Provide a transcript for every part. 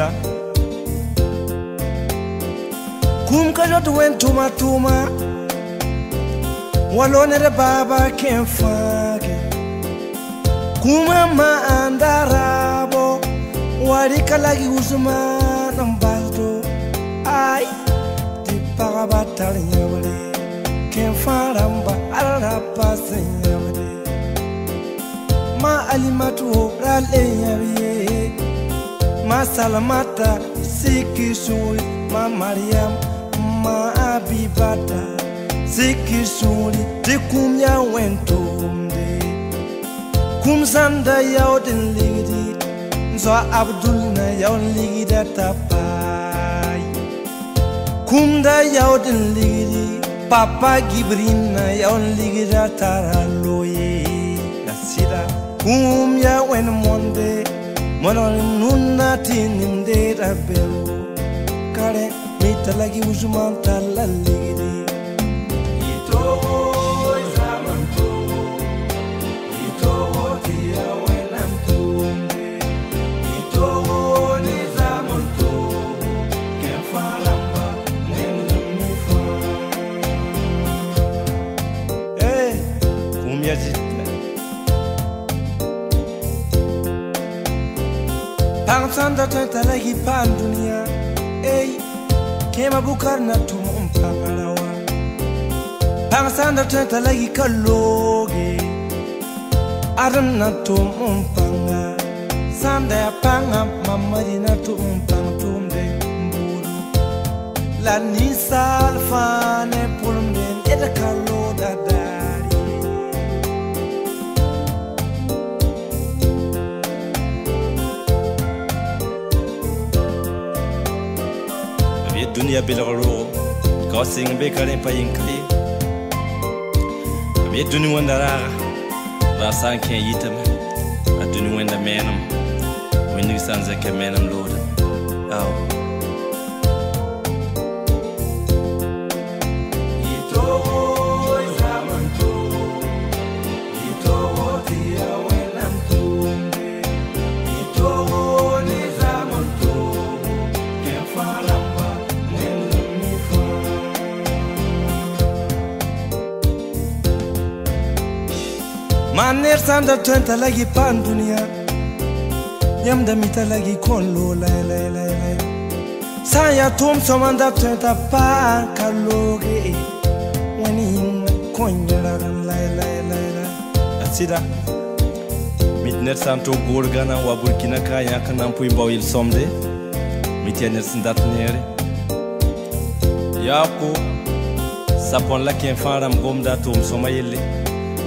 kuyenza kumkanyoti wentumatuma walonere baba kemfake kuma maandarabo walikalaki usuma nambalto ai dipaka batali nyabule kemfalamba alalapasenyabule ma alimatuo ralei ma siki Suri, ma mariam ma abibata siki Suri, tikumya wentomde kumsanda yawdin ligidi nzo abdul na yawon ligida ta pai kumda yawdin ligidi papa gibrin na yawon ligida tara loye nasira kumya wen monde Mănol nunatin indera belu Care mi talagi ujumanta la ligidi angatsandatra talaky pandonia ey ke mabokary natomo mipangalaoa mpagnatsandatra talaky kaloge ary natomo mipanga sanday apagna mamari natomo mipagna tomde mbolo la nisalfane polo mndre ndetra kalo ya belgro ka wa seŋe be ka reŋ pa yeŋkae a be duni wẽnda raaga ba a sã n kẽ yitame a duni wẽnda mɛɛnem wẽnnig sã n zĩ kɛ mɛɛnem loodem ao oh. maan need sã n da tõe ta lagɩ paan dũniya yãmb da mi ta lagɩ kõn loog la sã n ya tʋʋm sõama n da tõe t'a paa n ka looge wẽn yĩn kõ yla la a sɩda mi tɩ ned sã n to gʋʋr gãna n wa burkĩna ka a yãk n na n pʋɩn bao yel-sõmde mi tɩ yaa ned sẽn dat nẽere yaoko sapon la kẽe fãa rãmb gomda tʋʋm sõama yelle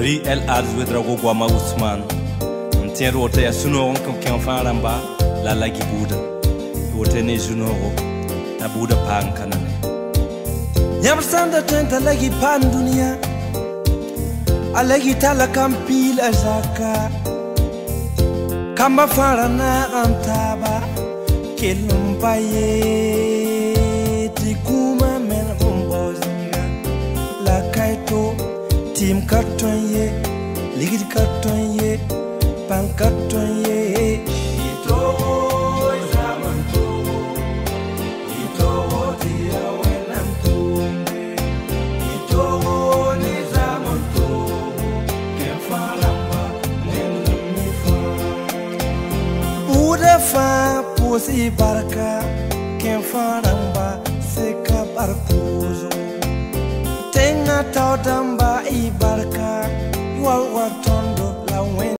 Zri el azwe drago gwa ma Ousman An tien rote ya suno an kom ken fan ramba la la gi bouda Yote ne junoro na bouda pa an kaname Nyam sanda ten ta la gi pan dunia A la gi ta la kam pil a e zaka Kamba fan rana an taba Kelum paye Kelum paye se para cá